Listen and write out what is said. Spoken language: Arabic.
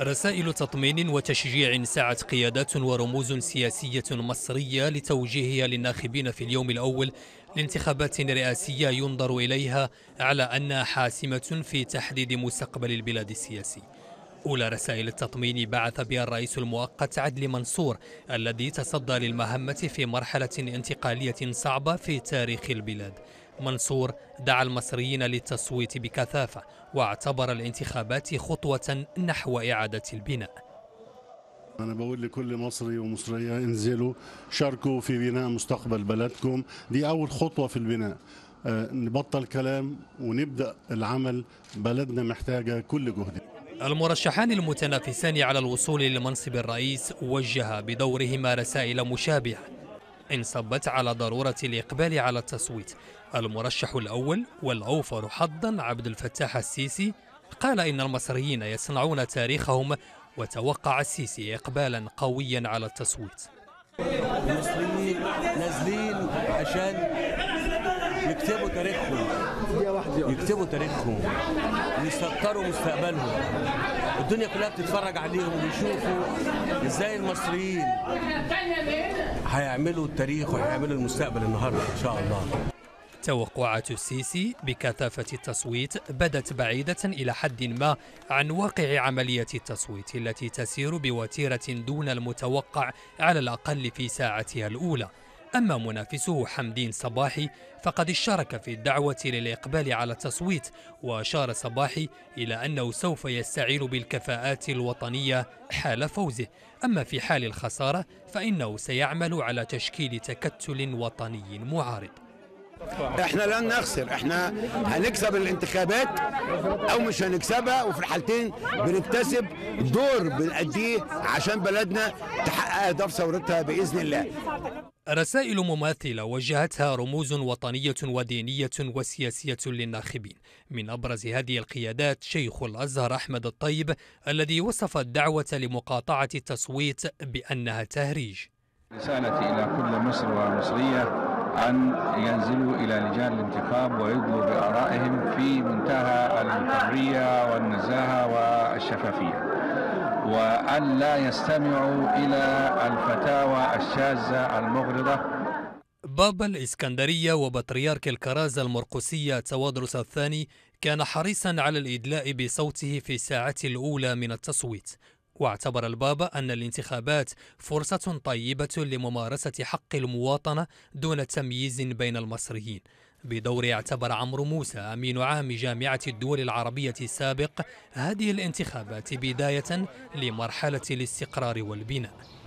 رسائل تطمين وتشجيع سعت قيادات ورموز سياسية مصرية لتوجيهها للناخبين في اليوم الأول لانتخابات رئاسية ينظر إليها على أنها حاسمة في تحديد مستقبل البلاد السياسي. أولى رسائل التطمين بعث بها الرئيس المؤقت عدلي منصور الذي تصدى للمهمة في مرحلة انتقالية صعبة في تاريخ البلاد. منصور دعا المصريين للتصويت بكثافة واعتبر الانتخابات خطوة نحو إعادة البناء. أنا بقول لكل مصري ومصرية انزلوا شاركوا في بناء مستقبل بلدكم. دي أول خطوة في البناء. آه، نبطل كلام ونبدأ العمل. بلدنا محتاجة كل جهد. المرشحان المتنافسان على الوصول لمنصب الرئيس وجه بدورهما رسائل مشابهة. انصبت على ضرورة الإقبال على التصويت. المرشح الأول والأوفر حظا عبد الفتاح السيسي قال إن المصريين يصنعون تاريخهم وتوقع السيسي إقبالا قويا على التصويت. المصريين نازلين عشان يكتبوا تاريخهم. يكتبوا تاريخهم. ويسطروا مستقبلهم. الدنيا كلها بتتفرج عليهم ويشوفوا إزاي المصريين هيعملوا التاريخ وهيعملوا المستقبل النهارده إن شاء الله. توقعات السيسي بكثافة التصويت بدت بعيدة إلى حد ما عن واقع عملية التصويت التي تسير بوتيرة دون المتوقع على الأقل في ساعتها الأولى. أما منافسه حمدين صباحي فقد اشترك في الدعوة للإقبال على التصويت وأشار صباحي إلى أنه سوف يستعين بالكفاءات الوطنية حال فوزه. أما في حال الخسارة فإنه سيعمل على تشكيل تكتل وطني معارض. إحنا لن نخسر. إحنا هنكسب الانتخابات أو مش هنكسبها وفي الحالتين بنكتسب دور بنأديه عشان بلدنا تحقق أهداف ثورتها بإذن الله. رسائل مماثلة وجهتها رموز وطنية ودينية وسياسية للناخبين. من أبرز هذه القيادات شيخ الأزهر أحمد الطيب الذي وصف الدعوة لمقاطعة التصويت بأنها تهريج. رسالتي إلى كل مصر ومصرية أن ينزلوا إلى لجان الانتخاب ويدلوا بآرائهم في منتهى الحرية والنزاهة والشفافية. وأن لا يستمعوا إلى الفتاوى الشاذة المغرضة. بابا الإسكندرية وبطريرك الكرازة المرقسية توادرس الثاني كان حريصا على الإدلاء بصوته في الساعة الأولى من التصويت. واعتبر البابا أن الانتخابات فرصة طيبة لممارسة حق المواطنة دون تمييز بين المصريين. بدور اعتبر عمرو موسى أمين عام جامعة الدول العربية السابق هذه الانتخابات بداية لمرحلة الاستقرار والبناء.